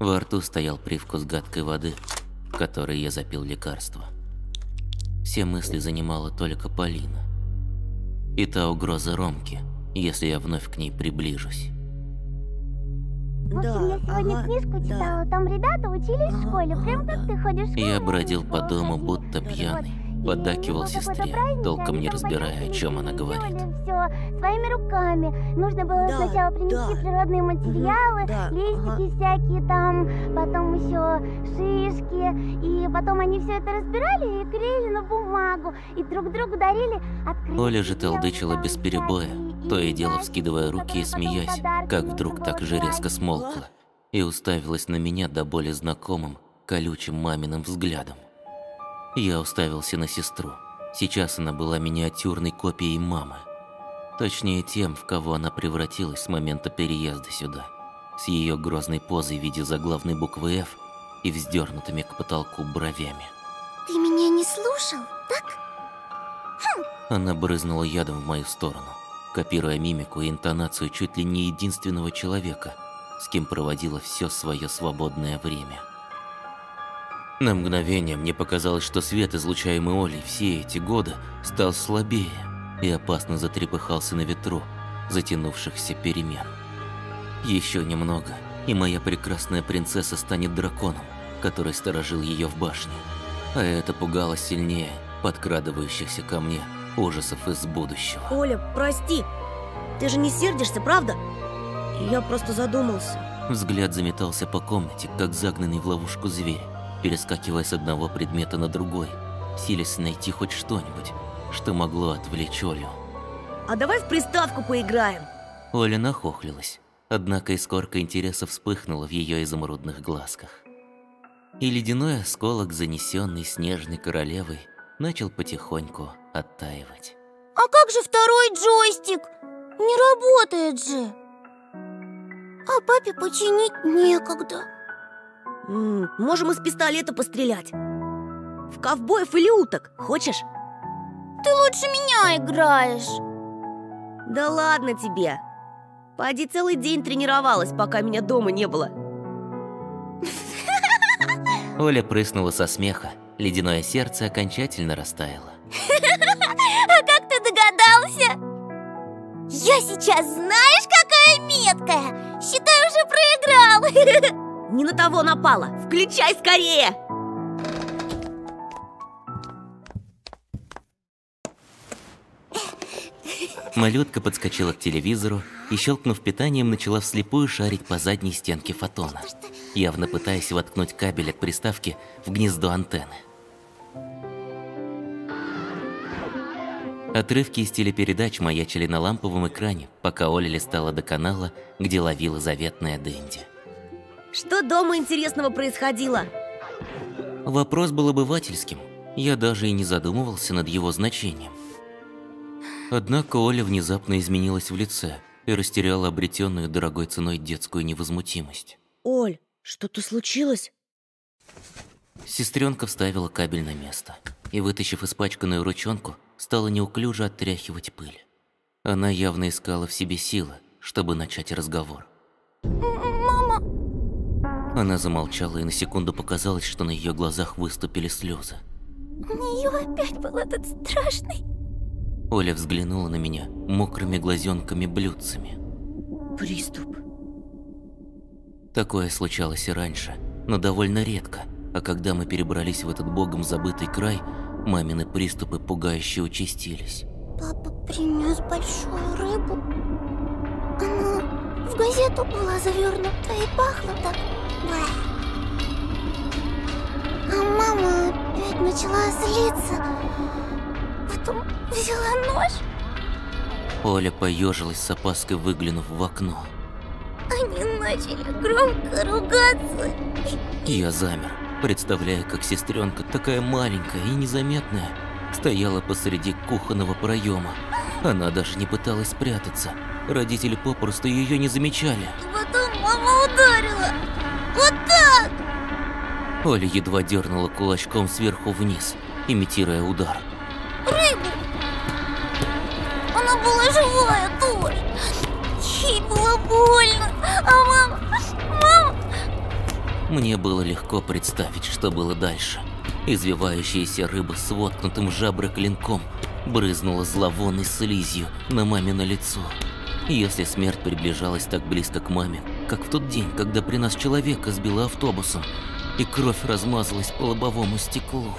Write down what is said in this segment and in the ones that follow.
Во рту стоял привкус гадкой воды, в которой я запил лекарство. Все мысли занимала только Полина. И та угроза Ромки, если я вновь к ней приближусь. В общем, я сегодня ага, книжку да. читала, там ребята учились в Ага, школе, прям ага, как да. ты ходишь в школу. Я бродил по вот, дому, будто пьяный, поддакивал какой-то сестре, толком не разбирая, о чем она говорит. все своими руками. Нужно было Да, сначала принести да. природные материалы, да, листики всякие там, потом еще шишки, и потом они все это разбирали и клеили на бумагу, и друг другу дарили открытки. Оля же толдычила без перебоя, то и дело вскидывая руки и смеясь, подарки как вдруг так же резко смолкла и уставилась на меня до боли знакомым, колючим маминым взглядом. Я уставился на сестру. Сейчас она была миниатюрной копией мамы. Точнее тем, в кого она превратилась с момента переезда сюда. С ее грозной позой в виде заглавной буквы «Ф» и вздернутыми к потолку бровями. Ты меня не слушал, так? Она брызнула ядом в мою сторону, копируя мимику и интонацию чуть ли не единственного человека, с кем проводила все свое свободное время. На мгновение мне показалось, что свет, излучаемый Олей все эти годы, стал слабее и опасно затрепыхался на ветру затянувшихся перемен. Еще немного, и моя прекрасная принцесса станет драконом, который сторожил ее в башне. А это пугало сильнее подкрадывающихся ко мне ужасов из будущего. Оля, прости. Ты же не сердишься, правда? Я просто задумался. Взгляд заметался по комнате, как загнанный в ловушку зверь, перескакивая с одного предмета на другой, силясь найти хоть что-нибудь, что могло отвлечь Олю. А давай в приставку поиграем. Оля нахохлилась, однако искорка интереса вспыхнула в ее изумрудных глазках. И ледяной осколок, занесенный снежной королевой, начал потихоньку оттаивать. А как же второй джойстик? Не работает же. А папе починить некогда. М, можем из пистолета пострелять. В ковбоев или уток, хочешь? Ты лучше меня играешь. Да ладно тебе. Поди целый день тренировалась, пока меня дома не было. Оля прыснула со смеха, ледяное сердце окончательно растаяло. А как ты догадался? Я сейчас знаешь, какая меткая. Считай, уже проиграл. Не на того напала. Включай скорее. Малютка подскочила к телевизору и, щелкнув питанием, начала вслепую шарить по задней стенке фотона, явно пытаясь воткнуть кабель от приставки в гнездо антенны. Отрывки из телепередач маячили на ламповом экране, пока Оля листала до канала, где ловила заветная Дэнди. Что дома интересного происходило? Вопрос был обывательским, я даже и не задумывался над его значением. Однако Оля внезапно изменилась в лице и растеряла обретенную дорогой ценой детскую невозмутимость. Оль, что-то случилось? Сестренка вставила кабель на место и, вытащив испачканную ручонку, стала неуклюже отряхивать пыль. Она явно искала в себе силы, чтобы начать разговор. Мама, Она замолчала, и на секунду показалось, что на ее глазах выступили слезы. у нее опять был этот страшный. Оля взглянула на меня мокрыми глазенками-блюдцами. Приступ. Такое случалось и раньше, но довольно редко. А когда мы перебрались в этот богом забытый край, мамины приступы пугающе участились. Папа принес большую рыбу. Она в газету была завернута и пахла так. А мама опять начала злиться. Потом взяла нож. Оля поежилась с опаской, выглянув в окно. Они начали громко ругаться. Я замер, представляя, как сестренка, такая маленькая и незаметная, стояла посреди кухонного проема. Она даже не пыталась спрятаться. Родители попросту ее не замечали. И потом мама ударила. Оля едва дернула кулачком сверху вниз, имитируя удар. Рыбу. Она была живая тоже. Ей было больно. А мама... Мама... Мне было легко представить, что было дальше. Извивающаяся рыба с воткнутым в жабры клинком брызнула зловонной слизью на мамино лицо. Если смерть приближалась так близко к маме, как в тот день, когда при нас человека сбило автобусом, и кровь размазалась по лобовому стеклу.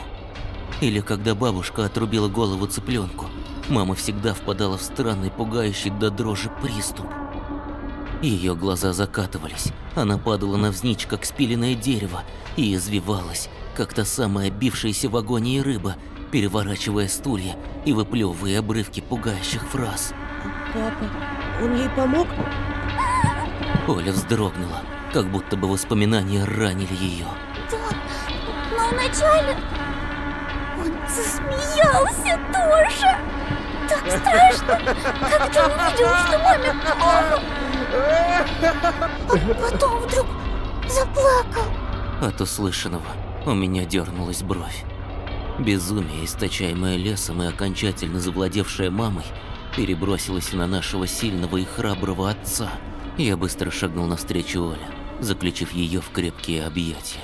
Или когда бабушка отрубила голову цыпленку, мама всегда впадала в странный, пугающий до дрожи приступ. Ее глаза закатывались, она падала навзничь, как спиленное дерево, и извивалась, как та самая бившаяся в агонии рыба, переворачивая стулья и выплевывая обрывки пугающих фраз. Папа, он ей помог? Оля вздрогнула, как будто бы воспоминания ранили ее. Да, но вначале он засмеялся тоже. Так страшно, когда увидел, что маме плохо. А потом вдруг заплакал. От услышанного у меня дернулась бровь. Безумие, источаемое лесом и окончательно завладевшее мамой, перебросилось на нашего сильного и храброго отца. Я быстро шагнул навстречу Оле, заключив ее в крепкие объятия.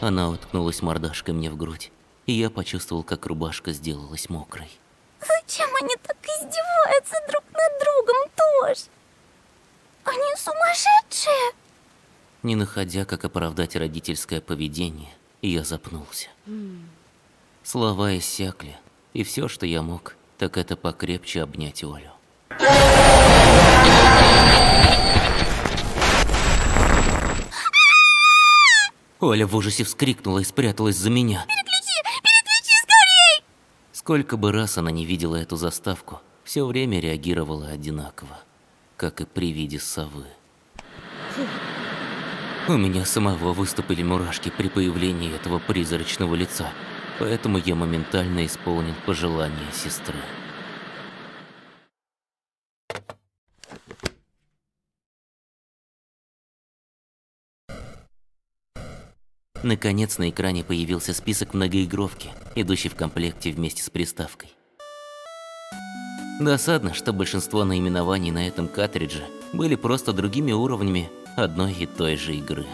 Она уткнулась мордашкой мне в грудь, и я почувствовал, как рубашка сделалась мокрой. Зачем они так издеваются друг над другом тоже? Они сумасшедшие. Не находя, как оправдать родительское поведение, я запнулся. Слова иссякли, и все, что я мог, так это покрепче обнять Олю. Оля в ужасе вскрикнула и спряталась за меня. Переключи, переключи скорей! Сколько бы раз она не видела эту заставку, все время реагировала одинаково, как и при виде совы. У меня самого выступили мурашки при появлении этого призрачного лица, поэтому я моментально исполнил пожелание сестры. Наконец на экране появился список многоигровки, идущий в комплекте вместе с приставкой. Досадно, что большинство наименований на этом картридже были просто другими уровнями одной и той же игры.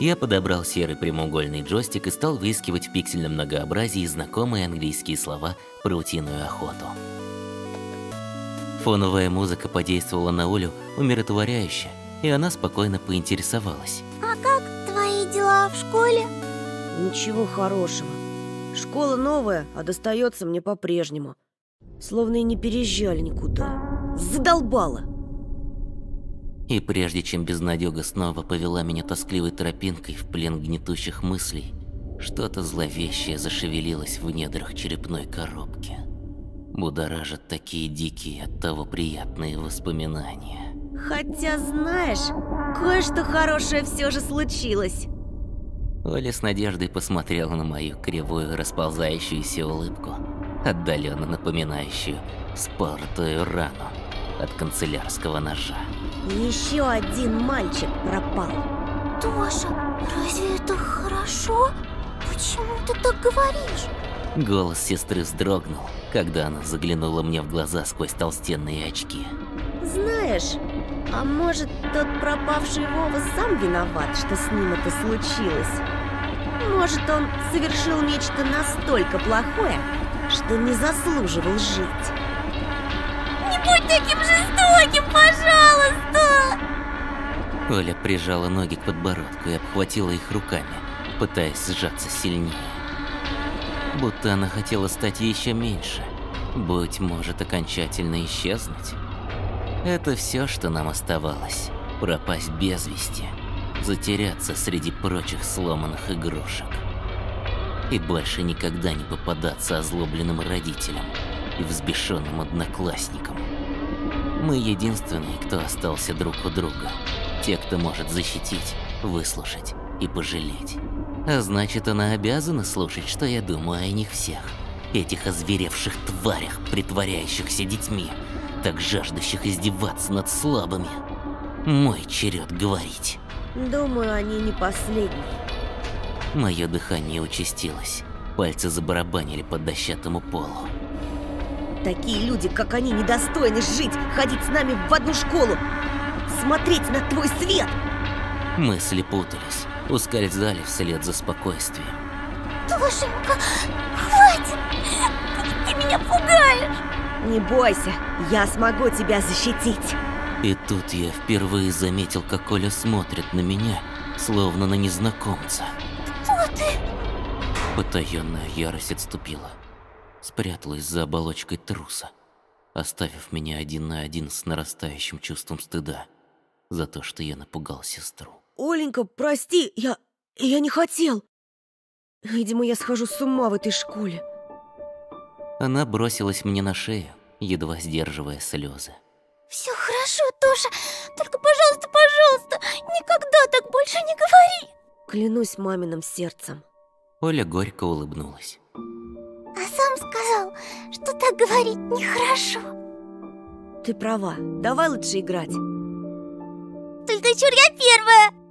Я подобрал серый прямоугольный джойстик и стал выискивать в пиксельном многообразии знакомые английские слова про утиную охоту. Фоновая музыка подействовала на Олю умиротворяюще, и она спокойно поинтересовалась. Дела в школе? Ничего хорошего. Школа новая, а достается мне по-прежнему. Словно и не переезжали никуда. Задолбала. И прежде чем безнадега снова повела меня тоскливой тропинкой в плен гнетущих мыслей, что-то зловещее зашевелилось в недрах черепной коробки. Будоражат такие дикие от того приятные воспоминания. Хотя, знаешь, кое-что хорошее все же случилось. Оля с надеждой посмотрела на мою кривую расползающуюся улыбку, отдаленно напоминающую спортую рану от канцелярского ножа. Еще один мальчик пропал. Тоша, разве это хорошо? Почему ты так говоришь? Голос сестры вздрогнул, когда она заглянула мне в глаза сквозь толстенные очки. Знаешь, а может тот пропавший Вова сам виноват, что с ним это случилось? Может он совершил нечто настолько плохое, что не заслуживал жить? Не будь таким жестоким, пожалуйста! Оля прижала ноги к подбородку и обхватила их руками, пытаясь сжаться сильнее. Будто она хотела стать еще меньше, быть может, окончательно исчезнуть. Это все, что нам оставалось. Пропасть без вести, затеряться среди прочих сломанных игрушек. И больше никогда не попадаться озлобленным родителям и взбешенным одноклассникам. Мы единственные, кто остался друг у друга. Те, кто может защитить, выслушать и пожалеть. А значит, она обязана слушать, что я думаю о них всех. Этих озверевших тварях, притворяющихся детьми, так жаждущих издеваться над слабыми. Мой черед говорить. Думаю, они не последние. Мое дыхание участилось. Пальцы забарабанили по дощатому полу. Такие люди, как они, недостойны жить, ходить с нами в одну школу, смотреть на твой свет. Мысли путались, ускользали вслед за спокойствием. Тошенька, хватит! Ты меня пугаешь! Не бойся, я смогу тебя защитить. И тут я впервые заметил, как Оля смотрит на меня, словно на незнакомца. Кто ты? Потаенная ярость отступила. Спряталась за оболочкой труса, оставив меня один на один с нарастающим чувством стыда за то, что я напугал сестру. Оленька, прости, я... я не хотел. Видимо, я схожу с ума в этой школе. Она бросилась мне на шею, едва сдерживая слезы. Все хорошо, Тоша. Только, пожалуйста, пожалуйста, никогда так больше не говори. Клянусь маминым сердцем. Оля горько улыбнулась. А сам сказал, что так говорить нехорошо. Ты права, давай лучше играть. Только чур я первая.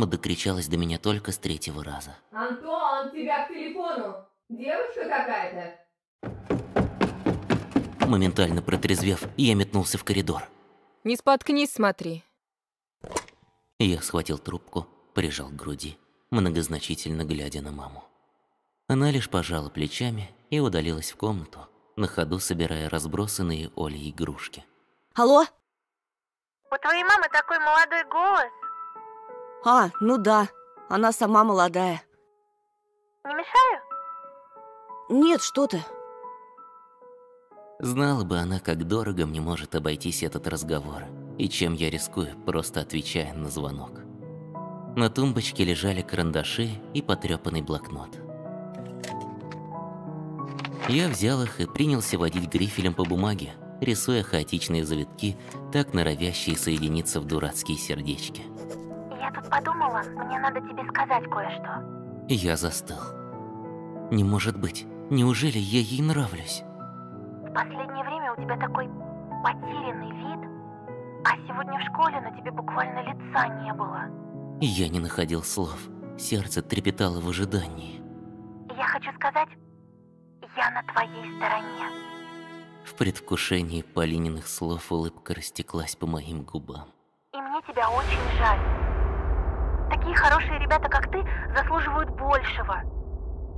Мама докричалась до меня только с третьего раза. Антон, тебя к телефону! Девушка какая-то! Моментально протрезвев, я метнулся в коридор. Не споткнись, смотри. Я схватил трубку, прижал к груди, многозначительно глядя на маму. Она лишь пожала плечами и удалилась в комнату, на ходу собирая разбросанные Олей игрушки. Алло? У твоей мамы такой молодой голос. А, ну да, она сама молодая. Не мешаю? Нет, что ты. Знала бы она, как дорого мне может обойтись этот разговор, и чем я рискую, просто отвечая на звонок. На тумбочке лежали карандаши и потрепанный блокнот. Я взял их и принялся водить грифелем по бумаге, рисуя хаотичные завитки, так норовящие соединиться в дурацкие сердечки. Я тут подумала, мне надо тебе сказать кое-что. Я застыл. Не может быть, неужели я ей нравлюсь? В последнее время у тебя такой потерянный вид, а сегодня в школе на тебе буквально лица не было. Я не находил слов, сердце трепетало в ожидании. Я хочу сказать, я на твоей стороне. В предвкушении Полининых слов улыбка растеклась по моим губам. И мне тебя очень жаль. Такие хорошие ребята, как ты, заслуживают большего.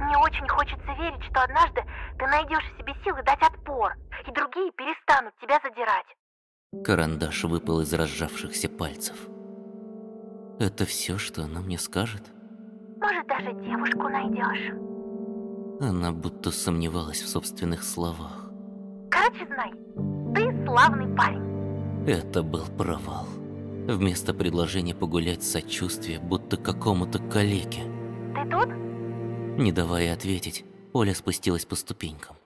Мне очень хочется верить, что однажды ты найдешь в себе силы дать отпор, и другие перестанут тебя задирать. Карандаш выпал из разжавшихся пальцев. Это все, что она мне скажет? Может, даже девушку найдешь. Она будто сомневалась в собственных словах. Короче, знай, ты славный парень. Это был провал. Вместо предложения погулять сочувствие, будто какому-то калеке. Ты тут? Не давая ответить, Оля спустилась по ступенькам.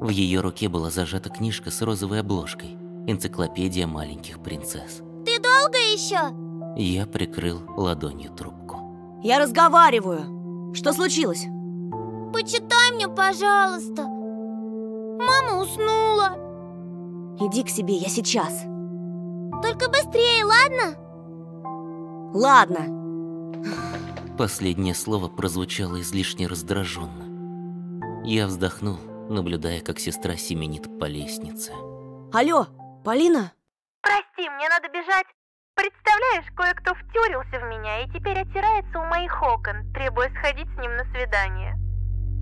В ее руке была зажата книжка с розовой обложкой «Энциклопедия маленьких принцесс». Ты долго еще? Я прикрыл ладонью трубку. Я разговариваю. Что случилось? Почитай мне, пожалуйста. Мама уснула. Иди к себе, я сейчас. Только быстрее, ладно? Ладно. Последнее слово прозвучало излишне раздраженно. Я вздохнул, наблюдая, как сестра семенит по лестнице. Алло, Полина? Прости, мне надо бежать. Представляешь, кое-кто втюрился в меня и теперь оттирается у моих окон, требуя сходить с ним на свидание.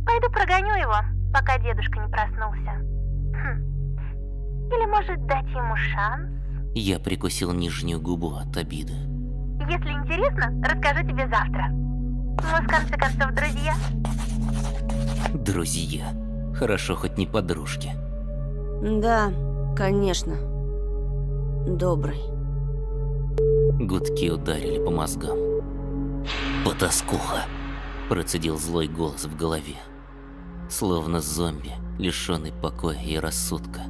Пойду прогоню его, пока дедушка не проснулся. Хм. Или может дать ему шанс? Я прикусил нижнюю губу от обиды. Если интересно, расскажу тебе завтра. Мы в конце концов друзья. Друзья. Хорошо, хоть не подружки. Да, конечно. Добрый. Гудки ударили по мозгам. «Потаскуха!» – процедил злой голос в голове. Словно зомби, лишенный покоя и рассудка,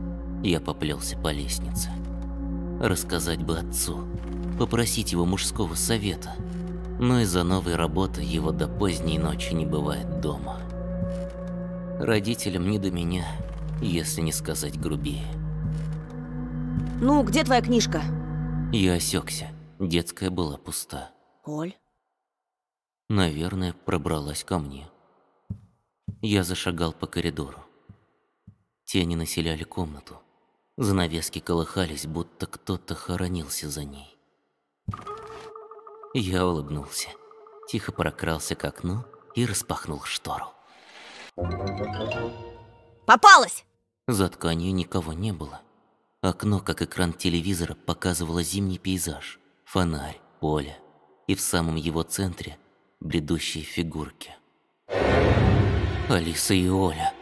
я поплелся по лестнице. Рассказать бы отцу, попросить его мужского совета. Но из-за новой работы его до поздней ночи не бывает дома. Родителям не до меня, если не сказать грубее. Ну, где твоя книжка? Я осекся. Детская была пуста. Оль? Наверное, пробралась ко мне. Я зашагал по коридору. Тени населяли комнату. Занавески колыхались, будто кто-то хоронился за ней. Я улыбнулся, тихо прокрался к окну и распахнул штору. Попалась! За тканью никого не было. Окно, как экран телевизора, показывало зимний пейзаж, фонарь, поле и в самом его центре бредущие фигурки. Алиса и Оля.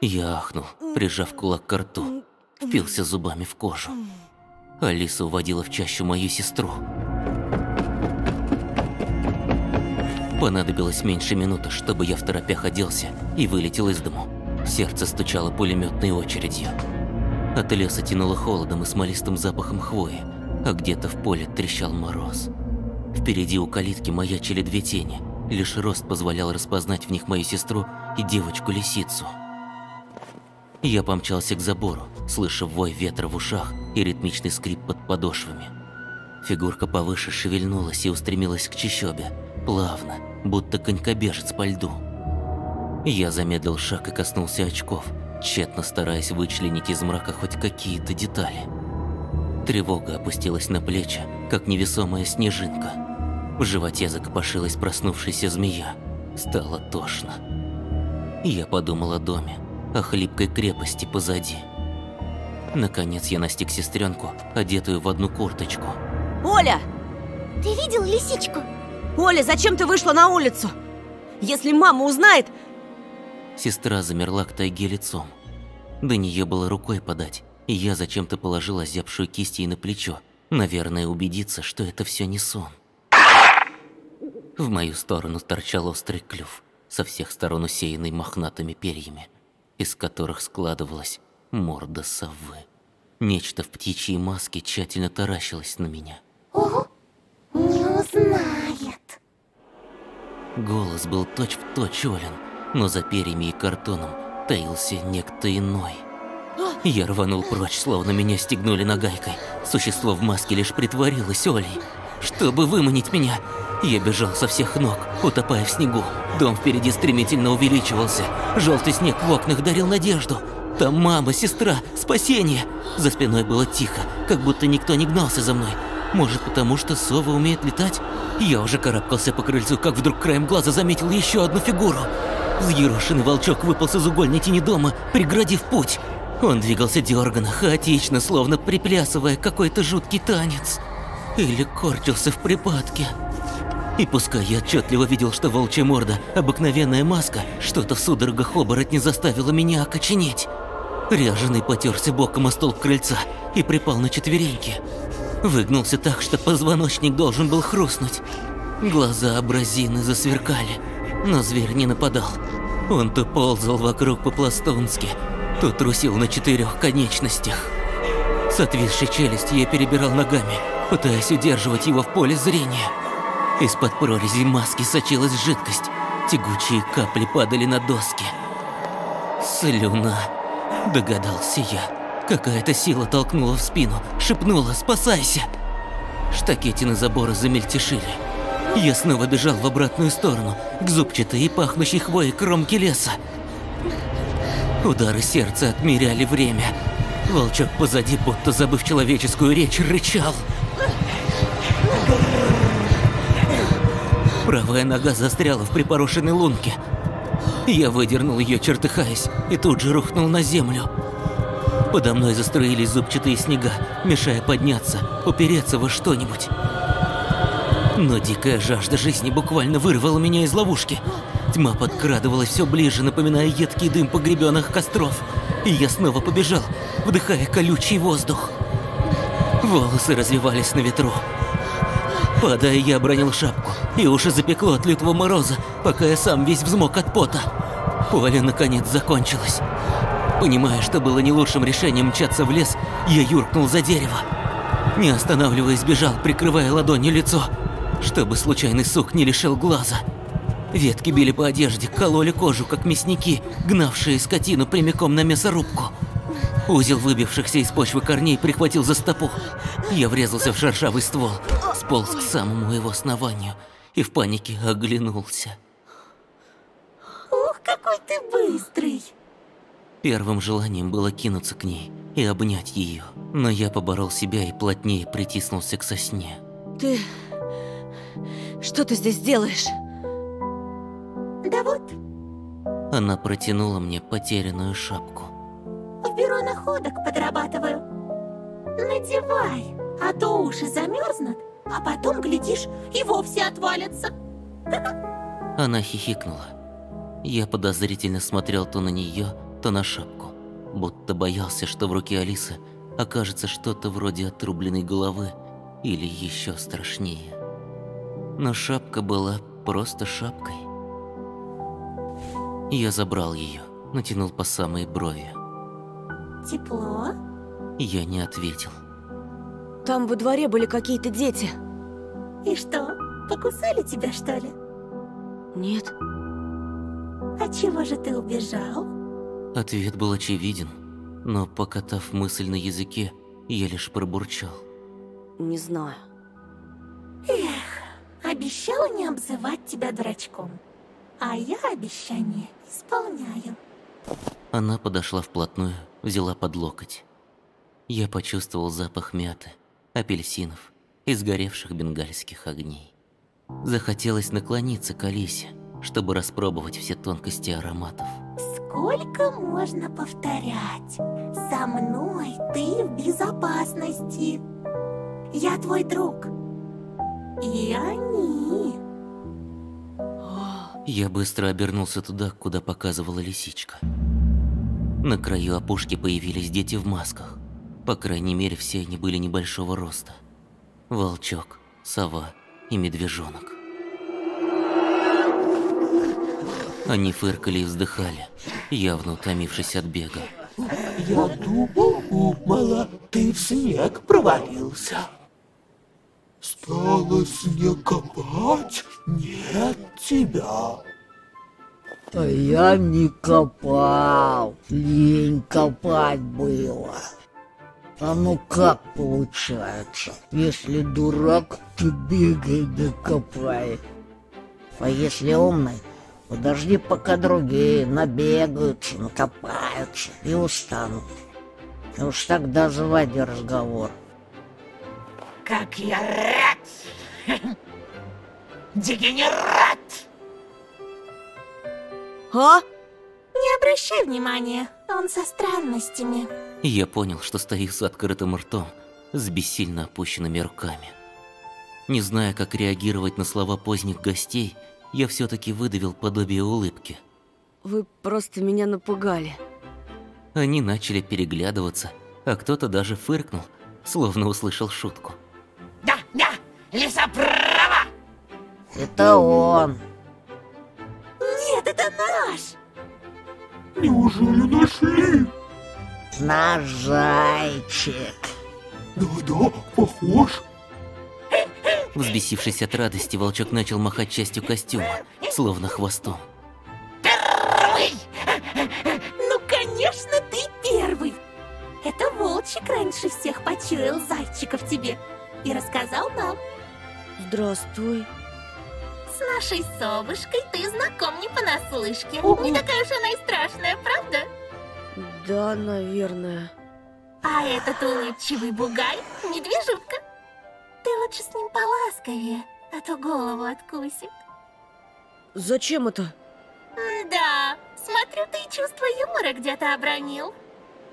Я ахнул, прижав кулак к рту, впился зубами в кожу. Алиса уводила в чащу мою сестру. Понадобилось меньше минуты, чтобы я в торопях оделся и вылетел из дому. Сердце стучало пулеметной очередью. От леса тянуло холодом и смолистым запахом хвои, а где-то в поле трещал мороз. Впереди у калитки маячили две тени. Лишь рост позволял распознать в них мою сестру и девочку-лисицу. Я помчался к забору, слыша вой ветра в ушах и ритмичный скрип под подошвами. Фигурка повыше шевельнулась и устремилась к чащобе, плавно, будто конькобежец по льду. Я замедлил шаг и коснулся очков, тщетно стараясь вычленить из мрака хоть какие-то детали. Тревога опустилась на плечи, как невесомая снежинка. В животе закопошилась проснувшаяся змея. Стало тошно. Я подумал о доме, о хлипкой крепости позади. Наконец я настиг сестренку, одетую в одну курточку. Оля! Ты видел лисичку? Оля, зачем ты вышла на улицу? Если мама узнает... Сестра замерла к тайге лицом. До нее было рукой подать, и я зачем-то положил озябшую кисть ей на плечо. Наверное, убедиться, что это все не сон. В мою сторону торчал острый клюв, со всех сторон усеянный мохнатыми перьями, из которых складывалась морда совы. Нечто в птичьей маске тщательно таращилось на меня. Ого, не узнает. Голос был точь-в-точь Олен, но за перьями и картоном таился некто иной. Я рванул прочь, словно меня стегнули нагайкой. Существо в маске лишь притворилось Олей. Чтобы выманить меня, я бежал со всех ног, утопая в снегу. Дом впереди стремительно увеличивался. Желтый снег в окнах дарил надежду. Там мама, сестра, спасение. За спиной было тихо, как будто никто не гнался за мной. Может, потому что сова умеет летать? Я уже карабкался по крыльцу, как вдруг краем глаза заметил еще одну фигуру. Взъерошенный волчок выполз из угольной тени дома, преградив путь. Он двигался дерганно, хаотично, словно приплясывая какой-то жуткий танец. Или корчился в припадке. И пускай я отчетливо видел, что волчья морда – обыкновенная маска, что-то в судорогах оборотня заставило меня окоченеть. Ряженый потерся боком о столб крыльца и припал на четвереньки. Выгнулся так, что позвоночник должен был хрустнуть. Глаза абразины засверкали, но зверь не нападал. Он то ползал вокруг по-пластунски, то трусил на четырех конечностях. С отвисшей челюстью я перебирал ногами, пытаясь удерживать его в поле зрения. Из-под прорези маски сочилась жидкость. Тягучие капли падали на доски. Слюна, догадался я. Какая-то сила толкнула в спину, шепнула «Спасайся!». Штакетины забора замельтешили. Я снова бежал в обратную сторону, к зубчатой и пахнущей хвоей кромке леса. Удары сердца отмеряли время. Волчок позади, будто забыв человеческую речь, рычал. Правая нога застряла в припорошенной лунке. Я выдернул ее, чертыхаясь, и тут же рухнул на землю. Подо мной застроились зубчатые снега, мешая подняться, упереться во что-нибудь. Но дикая жажда жизни буквально вырвала меня из ловушки. Тьма подкрадывалась все ближе, напоминая едкий дым погребенных костров. И я снова побежал, вдыхая колючий воздух. Волосы развивались на ветру. Падая, я обронил шапку, и уши запекло от лютого мороза, пока я сам весь взмок от пота. Поле, наконец, закончилось. Понимая, что было не лучшим решением мчаться в лес, я юркнул за дерево. Не останавливаясь, бежал, прикрывая ладонью лицо, чтобы случайный сук не лишил глаза. Ветки били по одежде, кололи кожу, как мясники, гнавшие скотину прямиком на мясорубку. Узел выбившихся из почвы корней прихватил за стопу. Я врезался в шершавый ствол, сполз к самому его основанию и в панике оглянулся. Ух, какой ты быстрый! Первым желанием было кинуться к ней и обнять ее, но я поборол себя и плотнее притиснулся к сосне. Ты... Что ты здесь делаешь? Да вот, Она протянула мне потерянную шапку. в бюро находок подрабатываю. Надевай, а то уши замерзнут, а потом, глядишь, и вовсе отвалятся. Она хихикнула. Я подозрительно смотрел то на нее, то на шапку, будто боялся, что в руке Алисы окажется что-то вроде отрубленной головы или еще страшнее. Но шапка была просто шапкой. Я забрал ее, натянул по самой брови. Тепло? Я не ответил. Там во дворе были какие-то дети. И что, покусали тебя, что ли? Нет, А чего же ты убежал? Ответ был очевиден, но покатав мысль на языке, я лишь пробурчал. не знаю. Обещала не обзывать тебя дурачком. А я обещание исполняю. Она подошла вплотную, взяла под локоть. Я почувствовал запах мяты, апельсинов и сгоревших бенгальских огней. Захотелось наклониться к Алисе, чтобы распробовать все тонкости ароматов. Сколько можно повторять? Со мной ты в безопасности. Я твой друг. И они. Я быстро обернулся туда, куда показывала лисичка. На краю опушки появились дети в масках. По крайней мере, все они были небольшого роста. Волчок, сова и медвежонок. Они фыркали и вздыхали, явно утомившись от бега. Я думала, ты в снег провалился. Стало снег копать, нет тебя. А я не копал, лень копать было. А ну как получается? Если дурак, то бегай да копай. А если умный, подожди, пока другие набегаются, накопаются и устанут. И уж тогда заводи разговор. Как я рад! Дегенерат! А? Не обращай внимания, он со странностями. Я понял, что стою с открытым ртом, с бессильно опущенными руками. Не зная, как реагировать на слова поздних гостей, я все-таки выдавил подобие улыбки. Вы просто меня напугали. Они начали переглядываться, а кто-то даже фыркнул, словно услышал шутку. Да, да, лиса права! Это он. Нет, это наш. Неужели нашли? Наш зайчик. Да-да, похож. Взбесившись от радости, волчок начал махать частью костюма, словно хвостом. Ну, конечно, ты первый. Это Волчик раньше всех почуял зайчика в тебе и рассказал нам. Здравствуй. С нашей совушкой ты знаком не понаслышке. Не такая уж она и страшная, правда? Да, наверное. А этот улыбчивый бугай — медвежутка. Ты лучше с ним поласковее, а то голову откусит. Зачем это? Да, смотрю, ты чувство юмора где-то обронил.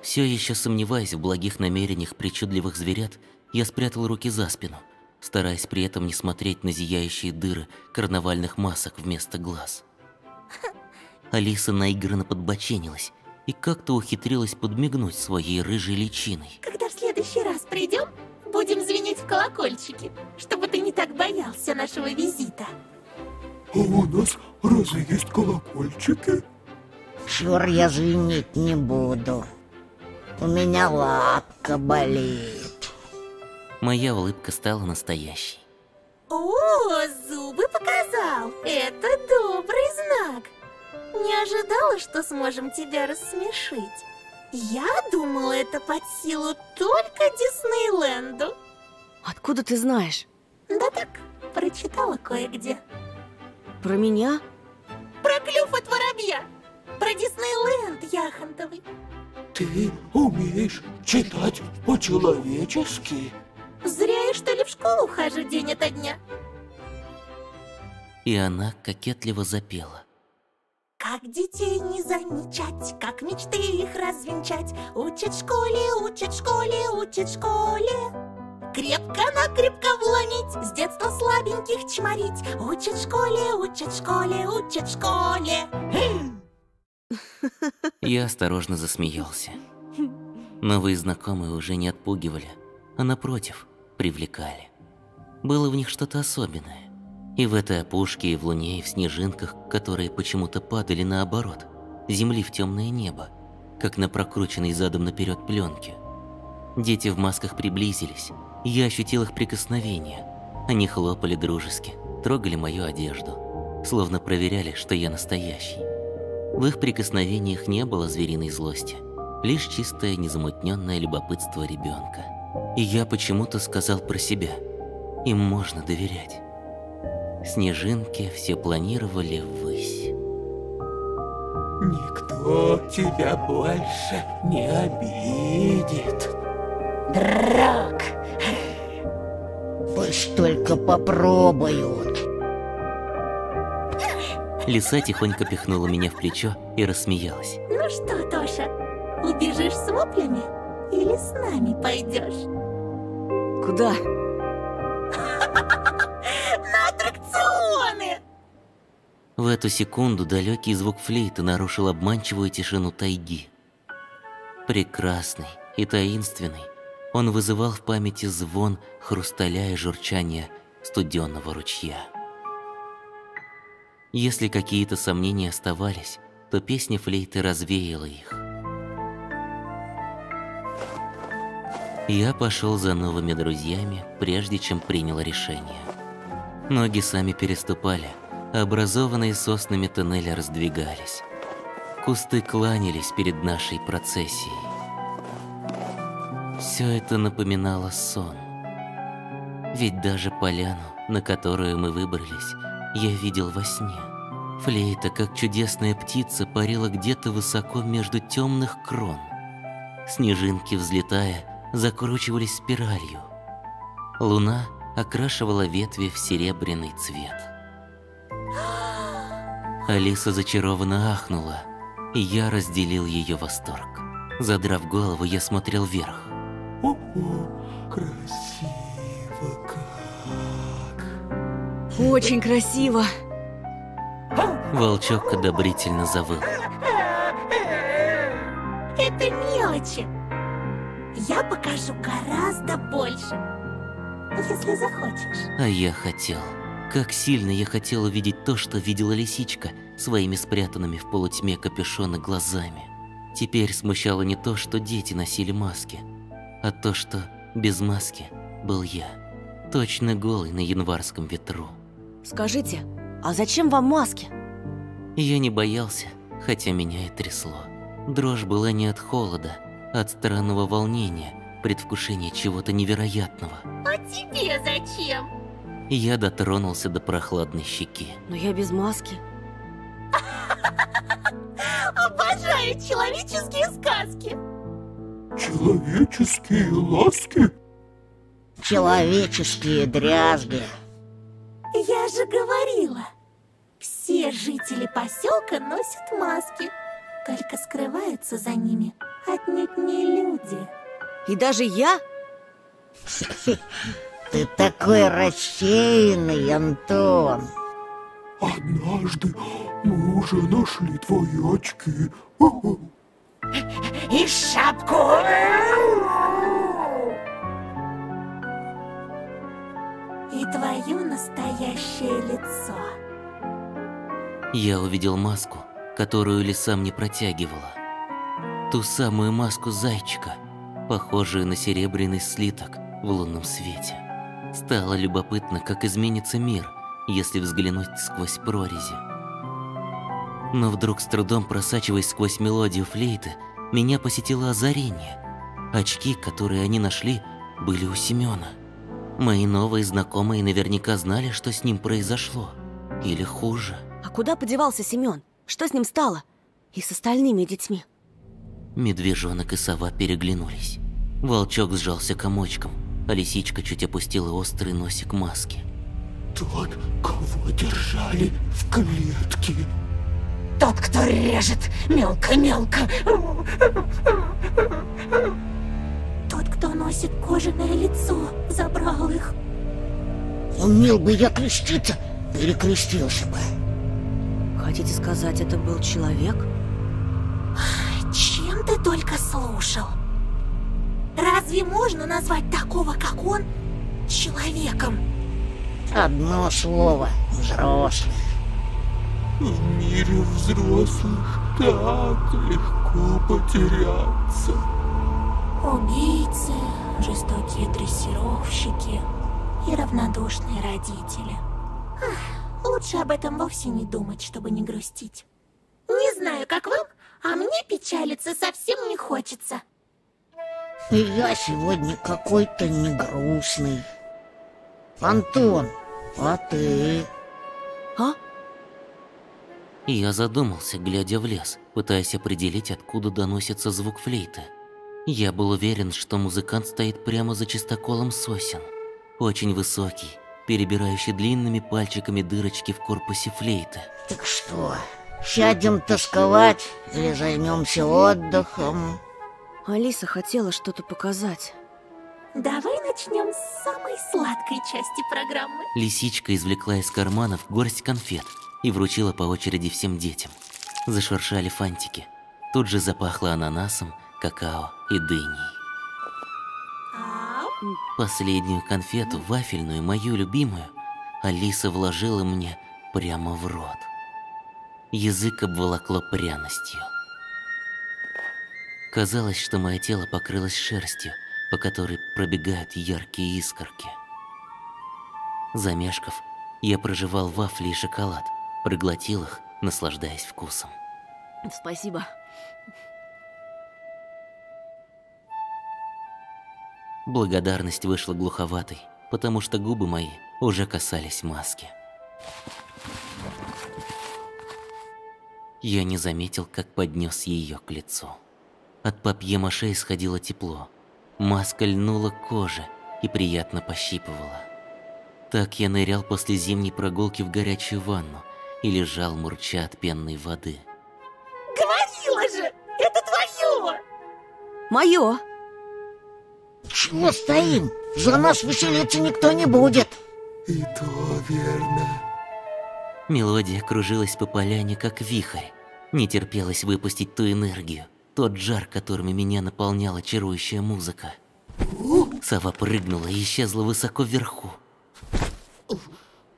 Все еще сомневаясь в благих намерениях причудливых зверят, я спрятал руки за спину, стараясь при этом не смотреть на зияющие дыры карнавальных масок вместо глаз. Алиса наигранно подбоченилась и как-то ухитрилась подмигнуть своей рыжей личиной. Когда в следующий раз придем, будем звенеть в колокольчики, чтобы ты не так боялся нашего визита. А у нас разве есть колокольчики? Чур я звенеть не буду. У меня лапка болит. моя улыбка стала настоящей. О, зубы показал! Это добрый знак! Не ожидала, что сможем тебя рассмешить. Я думала, это под силу только Диснейленду. Откуда ты знаешь? Да так, прочитала кое-где. Про меня? Про клюв от воробья. Про Диснейленд яхонтовый. Ты умеешь читать по-человечески? Зря я, что ли, в школу хожу день ото дня. И она кокетливо запела. Как детей не замечать, как мечты их развенчать Учат в школе, учат в школе, учат в школе Крепко-накрепко вломить, с детства слабеньких чморить Учат в школе, учат в школе, учат в школе Я осторожно засмеялся. Новые знакомые уже не отпугивали, а напротив, привлекали. Было в них что-то особенное. И в этой опушке, и в луне, и в снежинках, которые почему-то падали наоборот, земли в темное небо, как на прокрученной задом наперед пленке. Дети в масках приблизились, я ощутил их прикосновение. Они хлопали дружески, трогали мою одежду, словно проверяли, что я настоящий. В их прикосновениях не было звериной злости, лишь чистое незамутненное любопытство ребенка. И я почему-то сказал про себя, им можно доверять. Снежинки все планировали ввысь. Никто тебя больше не обидит. Драк! Пусть только попробуют. Лиса тихонько пихнула меня в плечо и рассмеялась. Ну что, Тоша, убежишь с воплями или с нами пойдешь? Куда? В эту секунду далекий звук флейты нарушил обманчивую тишину тайги. Прекрасный и таинственный, он вызывал в памяти звон хрусталя и журчание студенного ручья. Если какие-то сомнения оставались, то песня флейты развеяла их. Я пошел за новыми друзьями, прежде чем принял решение. Ноги сами переступали, образованные соснами тоннели раздвигались. Кусты кланялись перед нашей процессией. Все это напоминало сон. Ведь даже поляну, на которую мы выбрались, я видел во сне. Флейта, как чудесная птица, парила где-то высоко между темных крон. Снежинки, взлетая, закручивались спиралью. Луна окрашивала ветви в серебряный цвет. Алиса зачарованно ахнула, и я разделил ее восторг. Задрав голову, я смотрел вверх. О, красиво как. Очень красиво. Волчок одобрительно завыл. Это мелочи. Я покажу гораздо больше, если захочешь. А я хотел. Как сильно я хотел увидеть то, что видела лисичка своими спрятанными в полутьме капюшона глазами. Теперь смущало не то, что дети носили маски, а то, что без маски был я, точно голый на январском ветру. Скажите, а зачем вам маски? Я не боялся, хотя меня и трясло. Дрожь была не от холода, а от странного волнения, предвкушения чего-то невероятного. А тебе зачем? Я дотронулся до прохладной щеки. Но я без маски. Обожаю человеческие сказки. Человеческие ласки? Человеческие дрязги. Я же говорила, все жители поселка носят маски, только скрываются за ними отнюдь не люди. И даже я? Ты такой рассеянный, Антон. Однажды мы уже нашли твои очки. И шапку! И твое настоящее лицо. Я увидел маску, которую лиса мне протягивала. Ту самую маску зайчика, похожую на серебряный слиток, в лунном свете. Стало любопытно, как изменится мир, если взглянуть сквозь прорези. Но вдруг с трудом просачиваясь сквозь мелодию флейты, меня посетило озарение. Очки, которые они нашли, были у Семёна. Мои новые знакомые наверняка знали, что с ним произошло. Или хуже. А куда подевался Семен? Что с ним стало? И с остальными детьми? Медвежонок и сова переглянулись. Волчок сжался комочком, а лисичка чуть опустила острый носик маски. Тот, кого держали в клетке. Тот, кто режет мелко-мелко. Тот, кто носит кожаное лицо, забрал их. Умел бы я креститься, перекрестился бы. Хотите сказать, это был человек? Чем ты только слушал? Разве можно назвать такого, как он, человеком? Одно слово — взрослый. В мире взрослых так легко потеряться. Убийцы, жестокие дрессировщики и равнодушные родители. Ах, лучше об этом вовсе не думать, чтобы не грустить. Не знаю, как вам, а мне печалиться совсем не хочется. И я сегодня какой-то негрустный. Антон, а ты? А? Я задумался, глядя в лес, пытаясь определить, откуда доносится звук флейты. Я был уверен, что музыкант стоит прямо за чистоколом сосен. Очень высокий, перебирающий длинными пальчиками дырочки в корпусе флейты. Так что, сядем тосковать или займемся отдыхом? Алиса хотела что-то показать. Давай начнем с самой сладкой части программы. Лисичка извлекла из карманов горсть конфет и вручила по очереди всем детям. Зашуршали фантики. Тут же запахло ананасом, какао и дыней. А, Последнюю конфету, вафельную, мою любимую, Алиса вложила мне прямо в рот. Язык обволокло пряностью. Казалось, что мое тело покрылось шерстью, по которой пробегают яркие искорки. Замешков, я прожевал вафли и шоколад, проглотил их, наслаждаясь вкусом. Спасибо. Благодарность вышла глуховатой, потому что губы мои уже касались маски. Я не заметил, как поднес ее к лицу. От папье-маше исходило тепло. Маска льнула к коже и приятно пощипывала. Так я нырял после зимней прогулки в горячую ванну и лежал, мурча от пенной воды. говорила же, это твое! Мое! Чего стоим? За нас веселиться никто не будет. И то верно. Мелодия кружилась по поляне, как вихрь. Не терпелось выпустить ту энергию, тот жар, которыми меня наполняла чарующая музыка. Сова прыгнула и исчезла высоко вверху.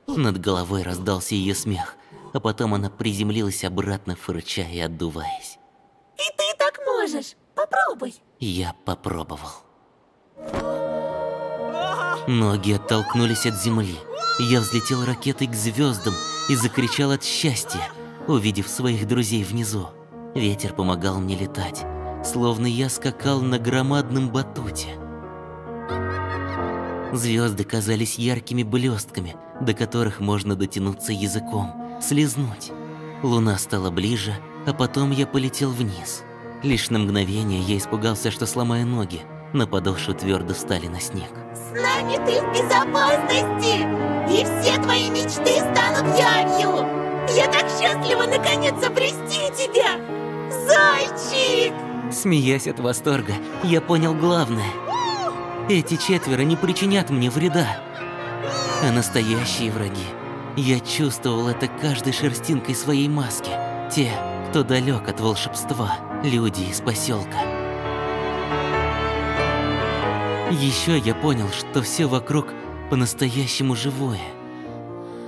Над головой раздался ее смех, а потом она приземлилась обратно, фырча и отдуваясь. И ты так можешь. Попробуй. Я попробовал. Ноги оттолкнулись от земли. Я взлетел ракетой к звездам и закричал от счастья, увидев своих друзей внизу. Ветер помогал мне летать, словно я скакал на громадном батуте. Звезды казались яркими блестками, до которых можно дотянуться языком, слезнуть. Луна стала ближе, а потом я полетел вниз. Лишь на мгновение я испугался, что сломаю ноги, но подошвы твердо встали на снег. С нами ты в безопасности! И все твои мечты станут явью! Я так счастлива наконец обрести тебя! Зайчик! Смеясь от восторга, я понял главное. Эти четверо не причинят мне вреда. А настоящие враги. Я чувствовал это каждой шерстинкой своей маски. Те, кто далек от волшебства, люди из поселка. Еще я понял, что все вокруг по-настоящему живое.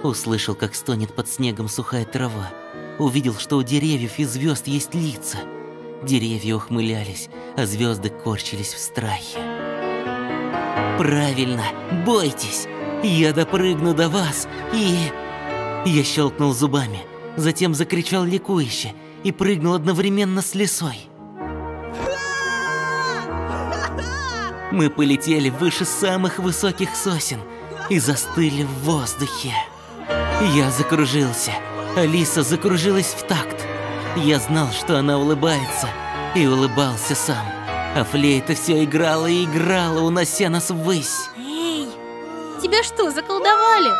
Услышал, как стонет под снегом сухая трава. Увидел, что у деревьев и звезд есть лица. Деревья ухмылялись, а звезды корчились в страхе. Правильно, бойтесь. Я допрыгну до вас и... Я щелкнул зубами, затем закричал ликующе и прыгнул одновременно с лисой. Мы полетели выше самых высоких сосен и застыли в воздухе. Я закружился, Алиса закружилась в такт. Я знал, что она улыбается, и улыбался сам. А флейта все играла и играла, унося нас ввысь. Эй, Тебя что, заколдовали?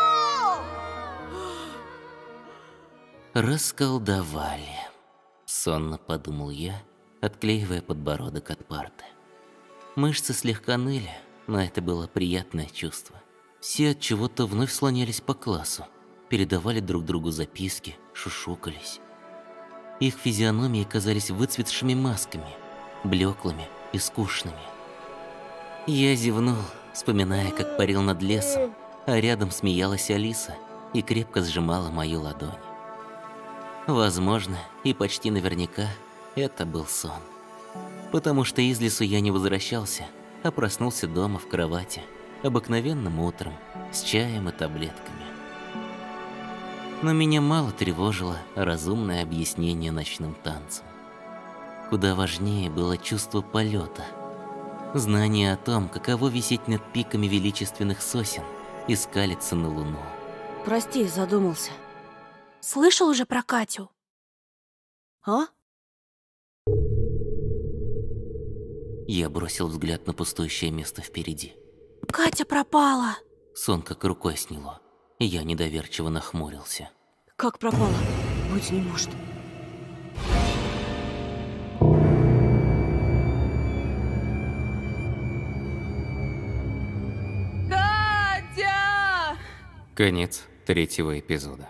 Расколдовали. Сонно подумал я, отклеивая подбородок от парты. Мышцы слегка ныли, но это было приятное чувство. Все от чего-то вновь слонялись по классу, передавали друг другу записки, шушукались. Их физиономии казались выцветшими масками, блеклыми и скучными. Я зевнул, вспоминая, как парил над лесом, а рядом смеялась Алиса и крепко сжимала мою ладонь. Возможно, и почти наверняка, это был сон. Потому что из лесу я не возвращался, а проснулся дома в кровати, обыкновенным утром, с чаем и таблетками. Но меня мало тревожило разумное объяснение ночным танцам. Куда важнее было чувство полета. Знание о том, каково висеть над пиками величественных сосен и скалиться на луну. прости, задумался. Слышал уже про Катю? А? Я бросил взгляд на пустующее место впереди. Катя пропала. Сон как рукой сняло. Я недоверчиво нахмурился. Как пропала? Быть не может. Катя! Конец третьего эпизода.